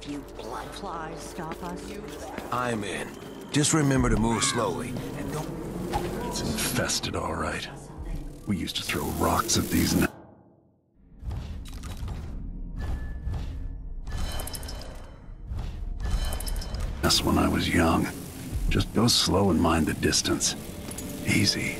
few blood flies stop us? I'm in. Just remember to move slowly, and don't... It's infested, all right. We used to throw rocks at these... That's when I was young. Just go slow and mind the distance. Easy.